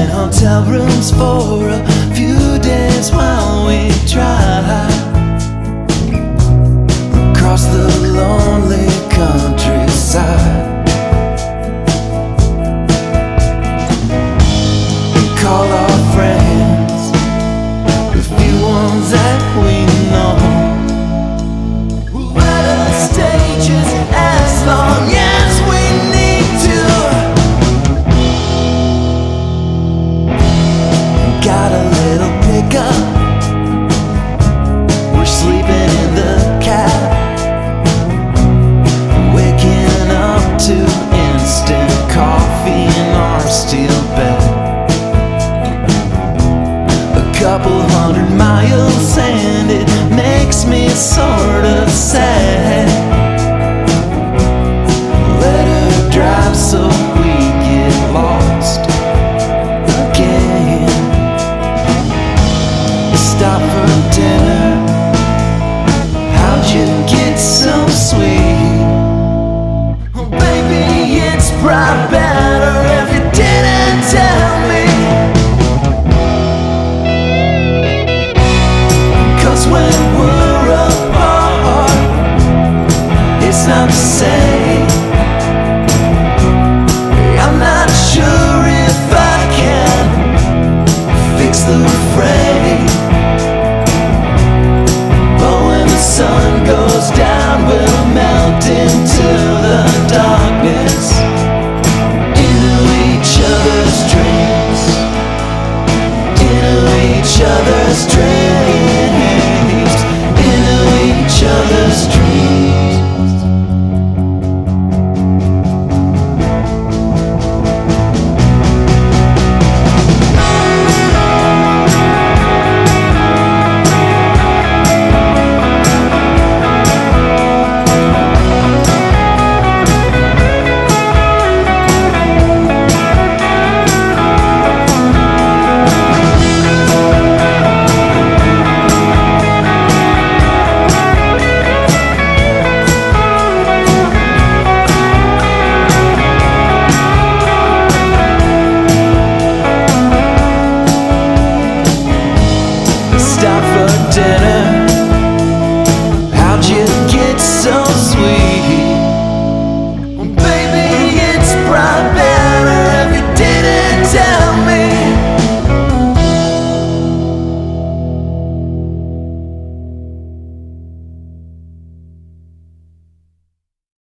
in hotel rooms for a few days. While hundred miles and it makes me sort of sad. Let her drive so we get lost again. Stop for dinner. How'd you get so sweet? Oh, baby, it's probably it's not the